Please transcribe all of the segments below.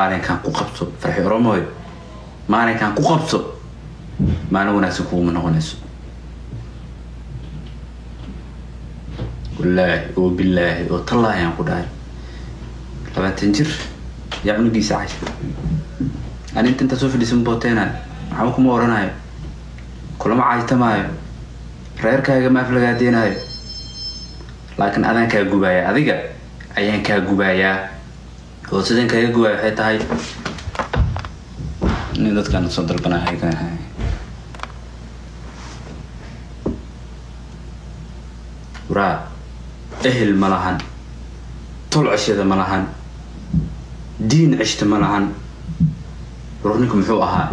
maalinkan ku qabso farxi oromoy maalinkan ku qabso maalin wanaagsan kuuma noqonayso. Wallaahi oo bilaahi oo tallaahi aan ku dhahay. Labaatan jir yaa cunugiisa cash ani inta intaa soo fadhiisan booteenayo maxba kuma oranayo? Kulama caajtamaayo. Reerkaaga ma aflagaadeenaayo laakiin adaan kaa gubaaya adiga ayaan kaa gubayaa oo sideen kaaga gubaaya waxay tahay. Nin dadkaan soo dalbanaya ka waraa ehel ma lahan. Tol ceshada ma lahan. Diin ceshta ma lahan. Rurninku muxuu ahaa?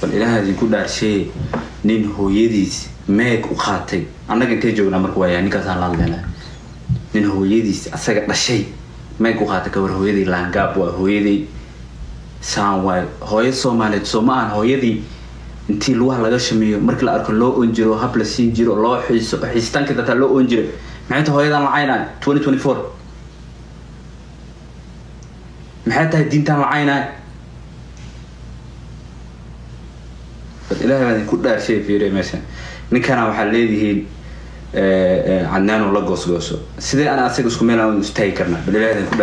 Bal ilaahaadii ku dhaarsheeye nin hooyadiis meeg u qaatay. Annaga intay joognaa marka waaya ninkaasaan la hadlaynaa nin hooyadiis asaga dhashay. Meeg u qaatay kawar hooyadii laangaab waa hooyadii. Saan waay hooyo soomaaliyeed. Soo ma ahan hooyadii. Intii lugaha laga shameeyo markii la arko loo oon jiro hab la siin jiro loo xiiso xiisitaanka dataa loo oon jiro. Maxay tahay hooyadaan lacaynay twenty twenty four maxay tahay diintaan lacaynay bal ilahay baa idinku dhaarshay fiiriya meesha ninkana waxaa leedihiin cadnaanu la goosgooso. Sidee ana asaga isku meel aan istaagi karnaa? Bal ilahay idinku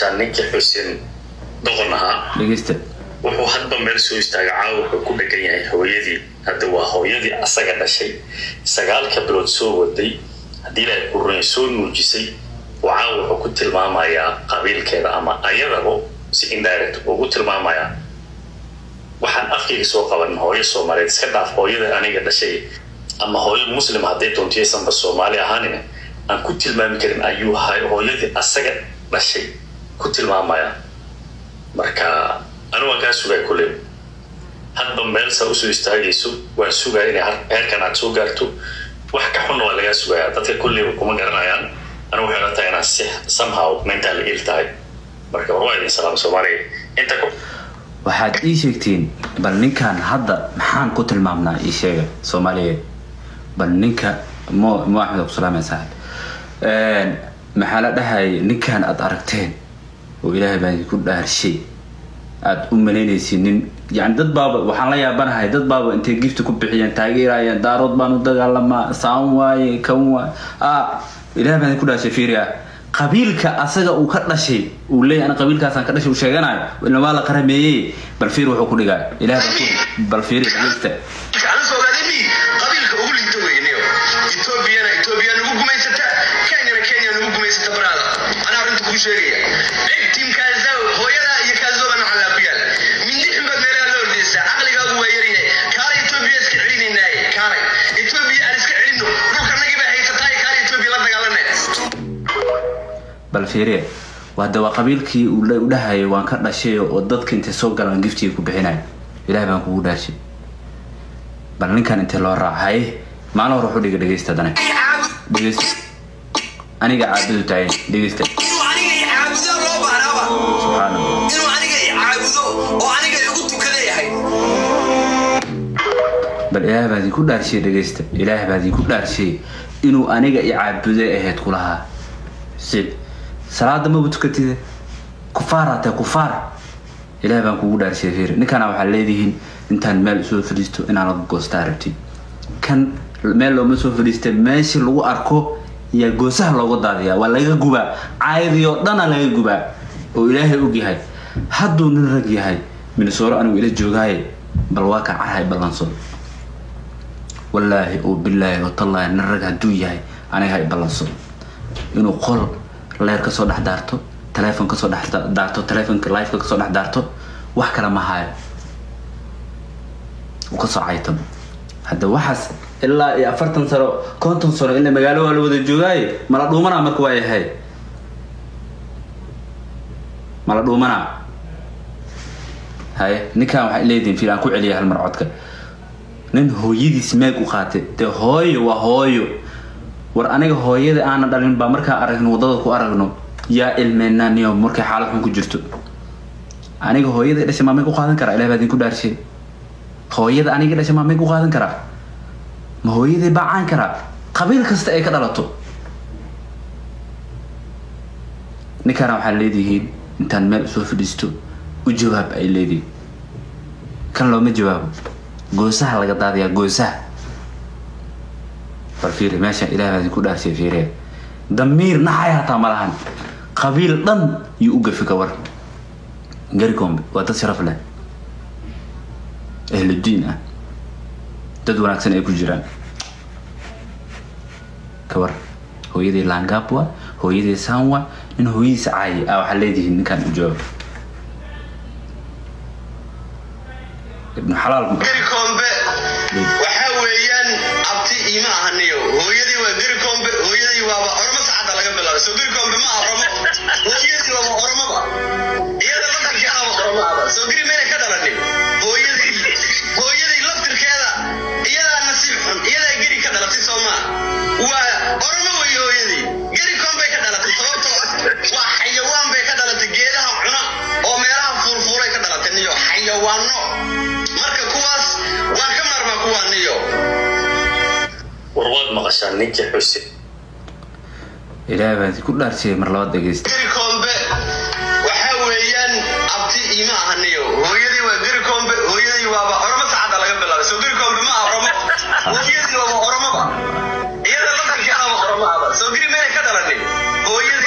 maqashaan ninkii xuseen doqon ahaa wuxuu hadba meel soo istaaga caawa wuxuu ku dhegan yahay hooyadii. Hadda waa hooyadii asaga dhashay. Sagaalka bilood soo waday. Haddii ilaahay ku runay soo nuujisay caawa wuxuu ku tilmaamayaa qabiilkeeda ama ayadaba si indirect ugu tilmaamayaa. Waxaan afkayga soo qaban hooyo soomaaliyeed iska dhaaf hooyada aniga dhashay. Ama hooyo muslim hadday doontiyaysanba soomaali ahaanina aan ku tilmaami karin ayuu hooyadii asaga dhashay ku tilmaamaya marka anu waan kaa sugay kule hadba meel saa u soo istaagayso waan sugaya inay heerkan aad soo gaarto. Wax ka xunna waa lagaa sugaya dadka kulleyba kuma garanayaan. Anu waxay la tahay inaan somehow mental ill tahay. Marka war waa idin salaam soomaaliya. Inta waxaad ii sheegtiin bal ninkan hadda maxaan ku tilmaamnaa ii sheega soomaaliyeed? Bal ninka mo mo axmed saaxib maxaa la dhahayay ninkan aad aragteen oo ilaahay baa idinku dhaarshay. Aad u malaynaysiin nin yani dad baaba waxaan la yaabanahay dad baaba intay gifta ku bixiyeen taageerayeen daarood baan u dagaalamaa saan waaye kan waay ah ilahay baa idinku dhaarshay fiiriya qabiilka asaga uu ka dhashay uu leeyahay ana qabiilkaasaan ka dhashay uu sheeganayo ila waa la qarameeyey bal fiir wuxuu ku dhigaa ilahay ku bal fiiri dhageysta ana soo ogaaday mi qabiilka ugu liita wey niyo etoobiyana etoobiya nagu gumaysata kenyana kenya nagu gumaysata baraada. Anaa arrinta kuu sheegaya bal fiiriye wade waa qabiilkii uu dhahayay waan ka dhashay oo dadka intay soo galaan giftiga ku bixinayo ilahay baan kugu dhaashay. Bal ninkan intee loo raacaye maalin hore wuxuu dhiga dhegeysta dane dhegeysta aniga caabudu taagan dhegeysta inuu aniga i caabudo oo aniga igu tukaleeyahay bal ilaah baa idinku dhaarshay dhegeysta ilaah baa idinku dhaarshay inuu aniga i caabuday ahayd kulahaa. Sid salaada maba tukatide? Kufaar hatee kufaar? Ilaah baan kugu dhaarshay fiir ninkana waxaa leedihiin intaan meel soo fadhiisto inaan laga goostaa rabti kan meel looma soo fadhiista meesha lagu arko yaa goosaha looga daadiyaa. Waa laga gubaa. Caayadii oo dhana laga gubaa oo ilaahay og yahay hadduu nin rag yahay minnesoro anigu ila joogaaye bal waa ka carhay ballansood wallaahi oo bilaahi oo tallaahi nin rag hadduu yahay aniga hay ballanso. Inuu qol leer ka soo dhex daarto teleefon ka soo dhex daarto teleefonka lifeka ka soo dhex daarto wax kale ma hayo uu ka soo caytamo hadda waxaas ilaa iyo afartan sano konton sano ila magaalo waa la wada joogaaye mala dhuumanaa marka waa yahay mala dhuumanaa haye ninkan waxay leedihin fiil aan ku celiya hal mar codka. Nin hooyadiis meeg u qaatay dee hooyo waa hooyo. War aniga hooyada aana dhalin baa markaa aragno waddada ku aragno yaa ilmeenaa niyo markay xaalad xun ku jirto. Aniga hooyada dhashay maa meeg u qaadan karaa ilah baa idinku dhaarshay hooyada aniga dhashay maa meeg u qaadan karaa. Ma hooyadii baa caan karaa? Qabiil kasta ay ka dhalato. Ninkaana waxaa leedihiin intaan meel u soo fadhiisto u jawaab ay leedihiin kan looma jawaabo? Goosaha laga daadiyaa goosaha. Bal fiiri meesha ilaah baa idinku dhaarshay fiiriya damiir naxay hataa ma lahan. Qabiil dhan yuu u gafi gawar garikombe waa dad sharaf leh. Ahludiin ah. Dad wanaagsan ay ku jiraan. Kawar hooyadii langabwa hooyadii sanwa nin hooyadiisa caayi ah waxaa leedihiin ninkaan u jawaab ibnu xalaal garikombe waxaa weeyaan abti iima ahaniyo. Hooyadii waa garikombe hooyadii waaba oromo saacada laga bilaabay. Soo garikombe ma aha oromo hooyadii waaba oromaba iyada laftirkeedaba oromo aba soo gari mayna ka dhalanin xuse ilaah baa idinku dhaarshay mar labaad dhegeysta. Garikombe waxaa weeyaan abti iima ahaniyo. Hooyadii waa garikombe hooyadii waaba oromo saacada laga bilaabay. Soo garikombe ma oromo hooyadii waaba oromaba iyada laftirkeedaba oromo aba. Soo gari mayna ka dhalanin hooyadii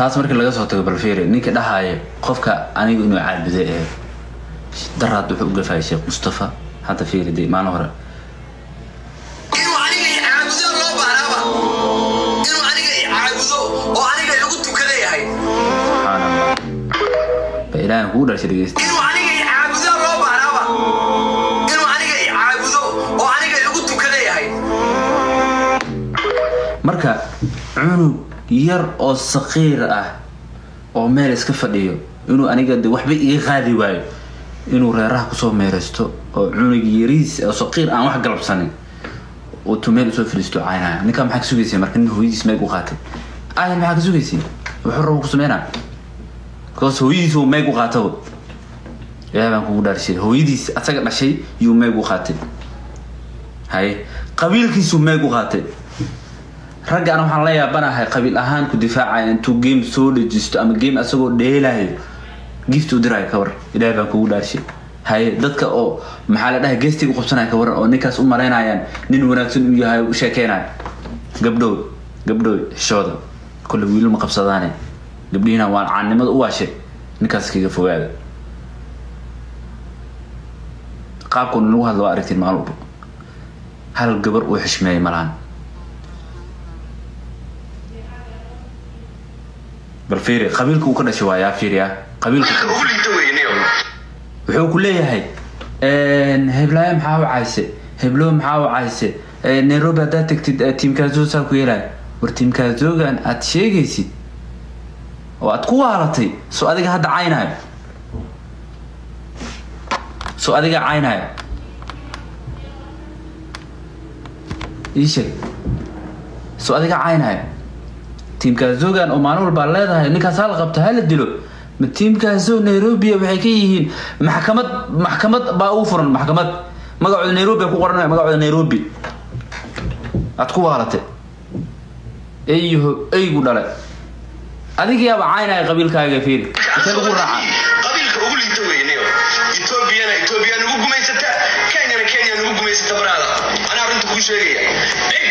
taas markii laga soo tago balfeeri ninka dhahaayo qofka anigu inuu caabuday ee daraad wuxuu u gafaya sheekh mustafa hadda fiiri dee maalin hore. Inuu aniga i caabudo loo baahnaaba inuu aniga i caabudo oo aniga igu tukada yahay. Subxaan allah ba ilaahan kugu dhashay dhegeysta. Marka cunug yar oo saqiir ah oo meel iska fadhiyo inuu aniga de waxba iga qaadi waayo inuu reeraha ku soo meeraysto oo cunug yariis oo saqiir aan wax galabsanin tu meel u soo fadhiisto caynaya ninkaa maxaa ka nin hooyadiis meeg u qaatay. Ayan maxaa ka wuxuu rabo ku sameynaa? Because hooyadiis uu meeg u qaataba ilaah baan kugu dhaarshay hooyadiis asaga dhashay yuu meeg u qaatay. Haye qabiilkiisuu meeg u qaatay raggaan waxaan la yaabanahay qabiil ahaan ku difaacaya intuu game soo dhejisto ama game asagoo dheelayo gift u diraayo ka war. Ilaah baan kugu dhaarshay haye dadka oo maxaa la dhahay geestiga u qabsanaya ka waran oo ninkaas u malaynayaan nin wanaagsan uu yahay u sheekeynayo gabdhow gabdhow xishooda kolle wiilal ma qabsadaane. Gabdhihiina waan caannimada u waashay. Ninkaas kaga fogaada qaabkuu nagu hadla waa aragtiin maalin walba. Hal gabar uu xishmeeyay malahan bal fiiri qabiilka uu ka dhashay waa yaa fiiriya qabiilka marka ugu liita wey niyo wuxuu ku leeyahay heblaayo maxaa u cayse heblo maxaa u cayse nairobi haddaad tagtid tiimkaazo saa ku yeelaya war tiimkaazogan aad sheegaysid oo aad ku waalatay soo adiga hadda caynayo. Soo adiga caynayo. Ii sheeg. Soo adiga caynayo tiimkaazogan oo maalin walbaa leedahay ninkaas hala qabta hala dilo. Ma tiimkaasoo nairobi waxay ka yihiin maxkamad maxkamad baa ugu furan maxkamad. Magacooda nairobi ku qoranaya magacooda nairobi. Aad ku waalatay. Eyho eygu dhale adigayaaba caynaya qabiilkaaga fiiri. Intee lagu raacaa qabiilka ugu liita wey niyo etoobiyana etoobiya nugu gumaysata kenyana kenya nugu gumaysata baraada. Anaa runta kuu sheegaya eg